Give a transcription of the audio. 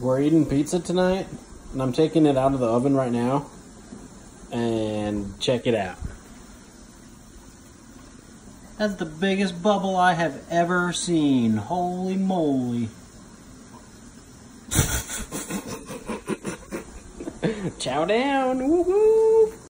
We're eating pizza tonight, and I'm taking it out of the oven right now. And check it out. That's the biggest bubble I have ever seen. Holy moly. Chow down. Woohoo!